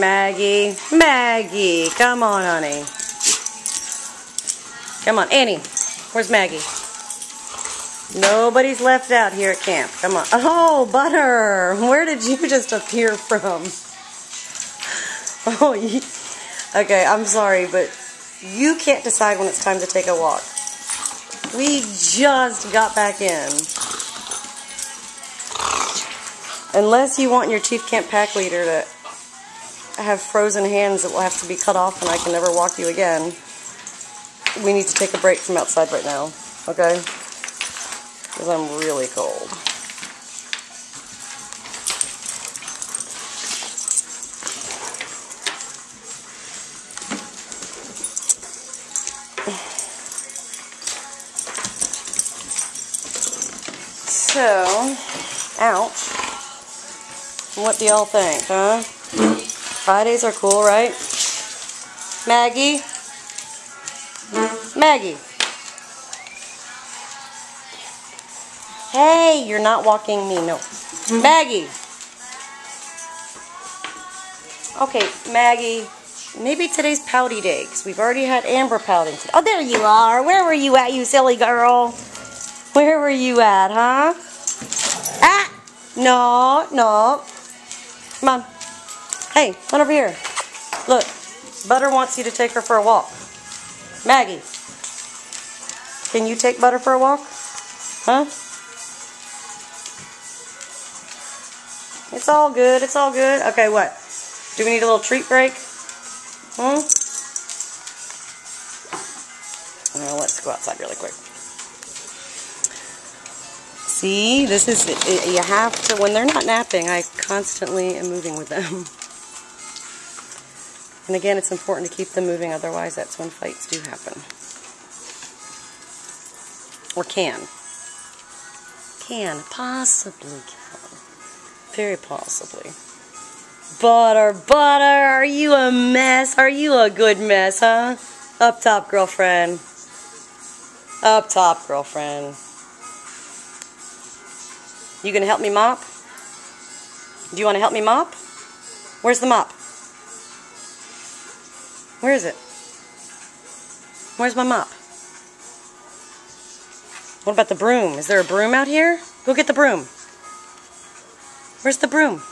Maggie, Maggie, come on, honey. Come on, Annie. Where's Maggie? Nobody's left out here at camp. Come on. Oh, Butter. Where did you just appear from? Oh, okay, I'm sorry, but you can't decide when it's time to take a walk. We just got back in. Unless you want your Chief Camp Pack Leader to have frozen hands that will have to be cut off and I can never walk you again, we need to take a break from outside right now, okay? Because I'm really cold. So, ouch. What do y'all think, huh? Fridays are cool, right? Maggie? Maggie? Hey, you're not walking me, no. Maggie! Okay, Maggie, maybe today's pouty day, because we've already had Amber pouting today. Oh, there you are. Where were you at, you silly girl? Where were you at, huh? Ah! No, no. Come on. Hey, come over here. Look, Butter wants you to take her for a walk. Maggie, can you take Butter for a walk? Huh? It's all good. It's all good. Okay, what? Do we need a little treat break? Hmm? Well, let's go outside really quick. See, this is, you have to, when they're not napping, I constantly am moving with them. And again, it's important to keep them moving, otherwise that's when fights do happen. Or can. Can, possibly can. Very possibly. Butter, butter, are you a mess? Are you a good mess, huh? Up top, girlfriend. Up top, girlfriend. You gonna help me mop? Do you want to help me mop? Where's the mop? Where is it? Where's my mop? What about the broom? Is there a broom out here? Go get the broom. Where's the broom?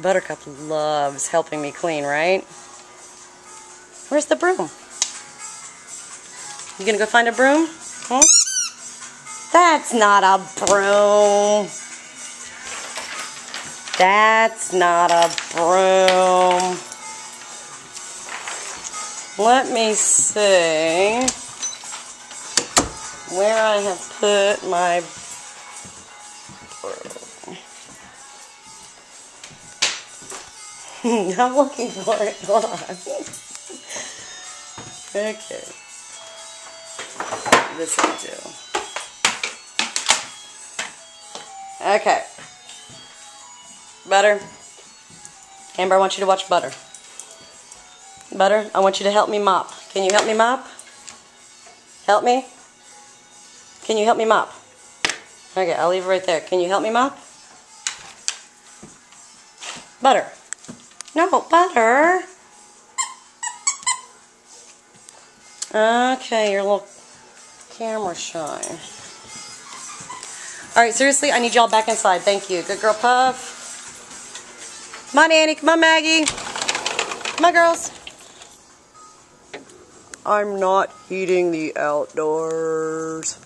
Buttercup loves helping me clean, right? Where's the broom? You gonna go find a broom? Huh? That's not a broom. That's not a broom. Let me see where I have put my I'm looking for it. Hold on. okay. This will do. Okay. Butter. Amber, I want you to watch Butter. Butter, I want you to help me mop. Can you help me mop? Help me? Can you help me mop? Okay, I'll leave it right there. Can you help me mop? Butter. No, butter. Okay, your little camera shy. Alright, seriously, I need y'all back inside. Thank you. Good girl, Puff. Come on, Annie. Come on, Maggie. On, girls. I'm not heating the outdoors.